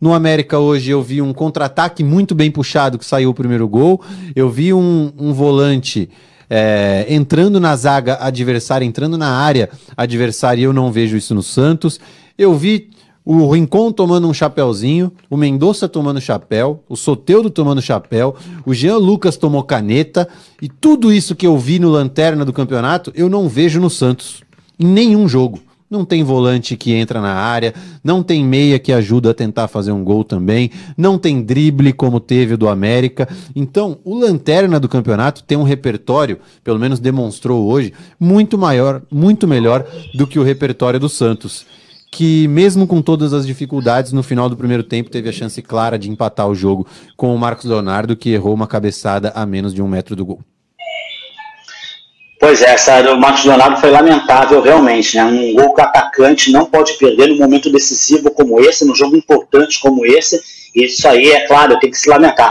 No América hoje eu vi um contra-ataque muito bem puxado que saiu o primeiro gol. Eu vi um, um volante é, entrando na zaga adversária, entrando na área adversária, eu não vejo isso no Santos. Eu vi o Rincon tomando um chapéuzinho, o Mendonça tomando chapéu, o Soteudo tomando chapéu, o Jean Lucas tomou caneta, e tudo isso que eu vi no Lanterna do campeonato, eu não vejo no Santos, em nenhum jogo. Não tem volante que entra na área, não tem meia que ajuda a tentar fazer um gol também, não tem drible como teve o do América. Então, o Lanterna do campeonato tem um repertório, pelo menos demonstrou hoje, muito maior, muito melhor do que o repertório do Santos que mesmo com todas as dificuldades, no final do primeiro tempo teve a chance clara de empatar o jogo com o Marcos Leonardo, que errou uma cabeçada a menos de um metro do gol. Pois é, essa do Marcos Leonardo foi lamentável realmente, né? Um gol que o atacante não pode perder num momento decisivo como esse, num jogo importante como esse. Isso aí, é claro, tem que se lamentar.